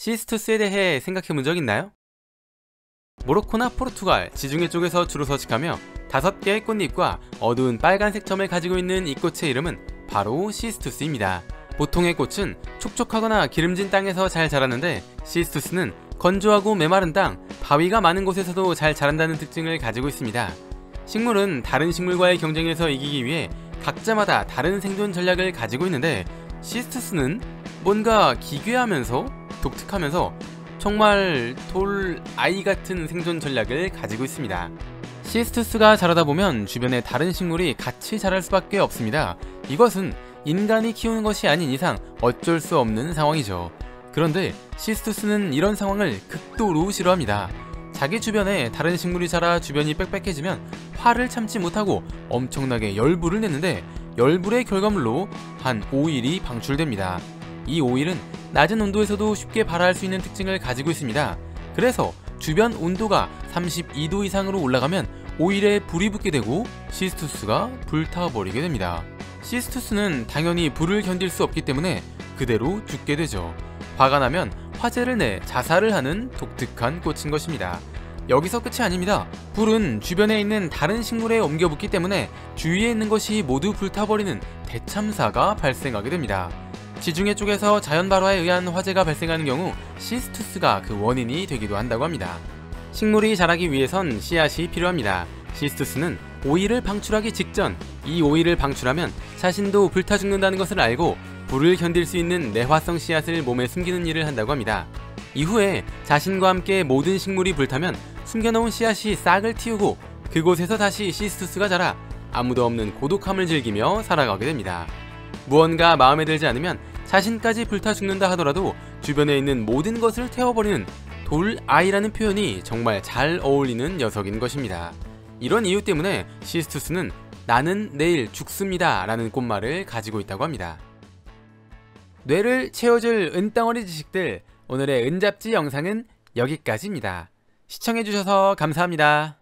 시스투스에 대해 생각해 본 적 있나요? 모로코나 포르투갈, 지중해 쪽에서 주로 서식하며 다섯 개의 꽃잎과 어두운 빨간색 점을 가지고 있는 이 꽃의 이름은 바로 시스투스입니다. 보통의 꽃은 촉촉하거나 기름진 땅에서 잘 자라는데 시스투스는 건조하고 메마른 땅, 바위가 많은 곳에서도 잘 자란다는 특징을 가지고 있습니다. 식물은 다른 식물과의 경쟁에서 이기기 위해 각자마다 다른 생존 전략을 가지고 있는데 시스투스는 뭔가 기괴하면서 독특하면서 정말 돌 아이 같은 생존 전략을 가지고 있습니다. 시스투스가 자라다 보면 주변에 다른 식물이 같이 자랄 수밖에 없습니다. 이것은 인간이 키우는 것이 아닌 이상 어쩔 수 없는 상황이죠. 그런데 시스투스는 이런 상황을 극도로 싫어합니다. 자기 주변에 다른 식물이 자라 주변이 빽빽해지면 화를 참지 못하고 엄청나게 열불을 내는데 열불의 결과물로 한 오일이 방출됩니다. 이 오일은 낮은 온도에서도 쉽게 발화할 수 있는 특징을 가지고 있습니다. 그래서 주변 온도가 32도 이상으로 올라가면 오일에 불이 붙게 되고 시스투스가 불타버리게 됩니다. 시스투스는 당연히 불을 견딜 수 없기 때문에 그대로 죽게 되죠. 화가 나면 화재를 내 자살을 하는 독특한 꽃인 것입니다. 여기서 끝이 아닙니다. 불은 주변에 있는 다른 식물에 옮겨 붙기 때문에 주위에 있는 것이 모두 불타버리는 대참사가 발생하게 됩니다. 지중해 쪽에서 자연 발화에 의한 화재가 발생하는 경우 시스투스가 그 원인이 되기도 한다고 합니다. 식물이 자라기 위해선 씨앗이 필요합니다. 시스투스는 오일을 방출하기 직전 이 오일을 방출하면 자신도 불타 죽는다는 것을 알고 불을 견딜 수 있는 내화성 씨앗을 몸에 숨기는 일을 한다고 합니다. 이후에 자신과 함께 모든 식물이 불타면 숨겨놓은 씨앗이 싹을 틔우고 그곳에서 다시 시스투스가 자라 아무도 없는 고독함을 즐기며 살아가게 됩니다. 무언가 마음에 들지 않으면 자신까지 불타 죽는다 하더라도 주변에 있는 모든 것을 태워버리는 돌아이라는 표현이 정말 잘 어울리는 녀석인 것입니다. 이런 이유 때문에 시스투스는 나는 내일 죽습니다 라는 꽃말을 가지고 있다고 합니다. 뇌를 채워줄 은덩어리 지식들 오늘의 은잡지 영상은 여기까지입니다. 시청해주셔서 감사합니다.